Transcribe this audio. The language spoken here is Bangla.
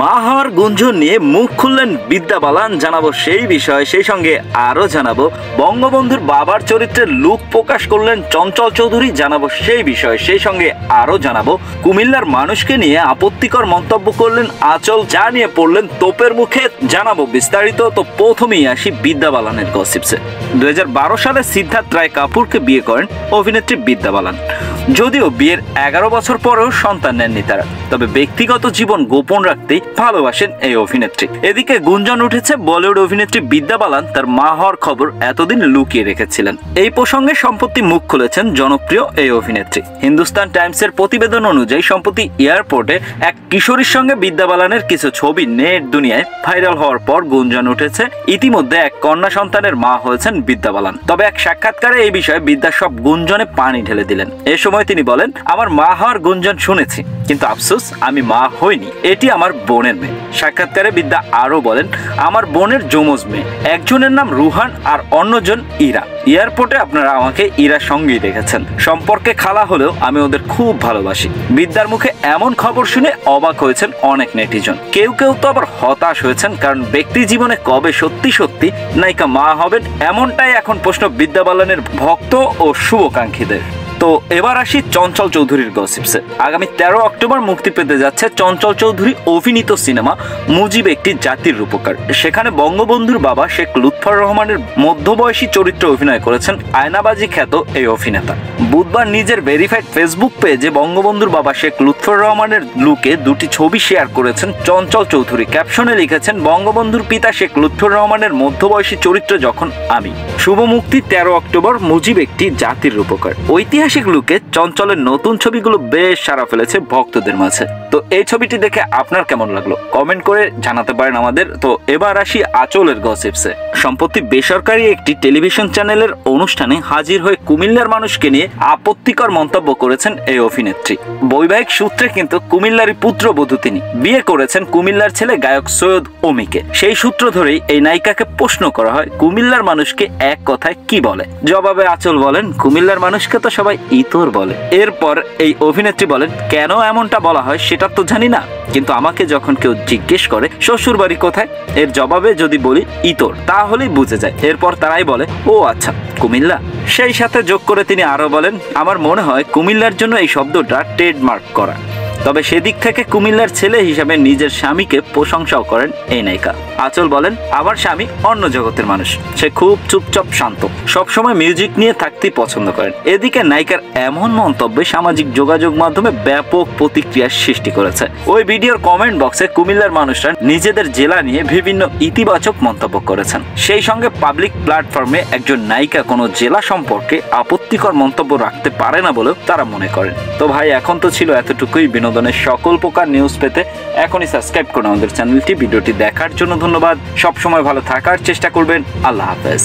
মা হওয়ার গুঞ্জন নিয়ে মুখ খুললেন বিদ্যা বালান জানাব সেই বিষয়, সেই সঙ্গে আরও জানাব। বঙ্গবন্ধুর বাবার চরিত্রের লুক প্রকাশ করলেন চঞ্চল চৌধুরী, জানাব সেই বিষয়, সেই সঙ্গে আরও জানাব। কুমিল্লার মানুষকে নিয়ে আপত্তিকর মন্তব্য করলেন আচল, যা নিয়ে পড়লেন তোপের মুখে, জানাব বিস্তারিত। তো প্রথমেই আসি বিদ্যা বালানের গসিপসে দু সালে সিদ্ধার্থ রায় কাপুরকে বিয়ে করেন অভিনেত্রী বিদ্যা বালান যদিও বিয়ের এগারো বছর পরেও সন্তান নেননি তারা। তবে ব্যক্তিগত জীবন গোপন রাখতেই ভালোবাসেন এই অভিনেত্রী। এদিকে গুঞ্জন উঠেছে বলিউড অভিনেত্রী বিদ্যা বালান, তার মা হওয়ার খবর এতদিন লুকিয়ে রেখেছিলেন। এই প্রসঙ্গে সম্প্রতি মুখ খুলেছেন জনপ্রিয় এই অভিনেত্রী। হিন্দুস্তান টাইমসের প্রতিবেদন অনুযায়ী সম্প্রতি এয়ারপোর্টে এক কিশোরীর সঙ্গে বিদ্যা বালানের কিছু ছবি নেট দুনিয়ায় ভাইরাল হওয়ার পর গুঞ্জন উঠেছে। ইতিমধ্যে এক কন্যা সন্তানের মা হয়েছেন বিদ্যা বালান। তবে এক সাক্ষাৎকারে এই বিষয়ে বিদ্যা সব গুঞ্জনে পানি ঢেলে দিলেন। এ সময় তিনি বলেন, আমার মা হওয়ার গুঞ্জন শুনেছি। কিন্তু আফসোস, আমি মা হইনি। এটি আমার বোনের মেয়ে। সাক্ষাৎকারে বিদ্যা আরও বলেন, আমার বোনের যমজ মেয়ে। একজনের নাম রুহান আর অন্যজন ইরা। এয়ারপোর্টে আপনারা আমাকে ইরা সঙ্গেই দেখেছেন। সম্পর্কে খালা হলেও আমি ওদের খুব ভালোবাসি। বিদ্যার মুখে এমন খবর শুনে অবাক হয়েছেন অনেক নেটিজন। কেউ কেউ তো আবার হতাশ হয়েছেন, কারণ ব্যক্তি জীবনে কবে সত্যি সত্যি নায়িকা মা হবেন, এমনটাই এখন প্রশ্ন বিদ্যা বালানের ভক্ত ও শুভকাঙ্ক্ষীদের। তো এবার আসি চঞ্চল চৌধুরীর গসিপসে আগামী তেরো অক্টোবর মুক্তি পেতে যাচ্ছে চঞ্চল চৌধুরী অভিনীত সিনেমা মুজিব একটি জাতির রূপকার। সেখানে বঙ্গবন্ধুর বাবা শেখ লুৎফর রহমানের মধ্যবয়সী চরিত্রে অভিনয় করেছেন আয়নাবাজি খ্যাত এই অভিনেতা। বুধবার নিজের ভেরিফাইড ফেসবুক পেজে বঙ্গবন্ধুর বাবা শেখ লুৎফর রহমানের লুকে দুটি ছবি শেয়ার করেছেন চঞ্চল চৌধুরী। ক্যাপশনে লিখেছেন, বঙ্গবন্ধুর পিতা শেখ লুৎফর রহমানের মধ্যবয়সী চরিত্র যখন আমি। শুভ মুক্তি, তেরো অক্টোবর, মুজিব একটি জাতির রূপকার। ঐতিহাসিক লুকে চঞ্চলের নতুন ছবিগুলো বেশ সারা ফেলেছে ভক্তদের মাঝে। তো এই ছবিটি দেখে আপনার কেমন লাগল? কমেন্ট করে জানাতে পারেন আমাদের। তো এবার আসি আচলের গসিপসে সম্প্রতি বেসরকারি একটি টেলিভিশন চ্যানেলের অনুষ্ঠানে হাজির হয়ে কুমিল্লার মানুষকে নিয়ে আপত্তিকর মন্তব্য করেছেন এই অভিনেত্রী। বৈবাহিক সূত্রে কিন্তু কুমিল্লারই পুত্রবধূ তিনি। বিয়ে করেছেন কুমিল্লার ছেলে গায়ক সৈয়দ ওমিকে সেই সূত্র ধরেই এই নায়িকাকে প্রশ্ন করা হয়, কুমিল্লার মানুষকে এক কথায় কি বলে? জবাবে আচল বলেন, কুমিল্লার মানুষকে তো সবাই ইতর বলে। এরপর এই অভিনেত্রী বলেন, কেন এমনটা বলা হয় সেটা তো জানি না। কিন্তু আমাকে যখন কেউ জিজ্ঞেস করে শ্বশুর বাড়ি কোথায়? এর জবাবে যদি বলি, ইতর। তাহলেই বুঝে যায়। এরপর তারাই বলে, ও আচ্ছা কুমিল্লা। সেই সাথে যোগ করে তিনি আরও বলেন, আমার মনে হয় কুমিল্লার জন্য এই শব্দটা ট্রেডমার্ক করা। তবে সেদিক থেকে কুমিল্লার ছেলে হিসাবে নিজের স্বামীকে প্রশংসাও করেন এই নায়িকা। আচল বলেন, আমার স্বামী অন্য জগতের মানুষ। সে খুব চুপচাপ শান্ত। সবসময় মিউজিক নিয়ে থাকতেই পছন্দ করেন। এদিকে নায়িকার এমন মন্তব্যে সামাজিক যোগাযোগ মাধ্যমে ব্যাপক প্রতিক্রিয়ার সৃষ্টি করেছে। ওই ভিডিওর কমেন্ট বক্সে কুমিল্লার মানুষরা নিজেদের জেলা নিয়ে বিভিন্ন ইতিবাচক মন্তব্য করেছেন। সেই সঙ্গে পাবলিক প্ল্যাটফর্মে একজন নায়িকা কোনো জেলা সম্পর্কে আপত্তিকর মন্তব্য রাখতে পারে না বলেও তারা মনে করেন। তো ভাই, এখন তো ছিল এতটুকুই। বিনোদনের সকল প্রকার নিউজ পেতে এখনই সাবস্ক্রাইব করুন আমাদের চ্যানেলটি ভিডিওটি দেখার জন্য ধন্যবাদ। সবসময় ভালো থাকার চেষ্টা করবেন। আল্লাহ হাফেজ।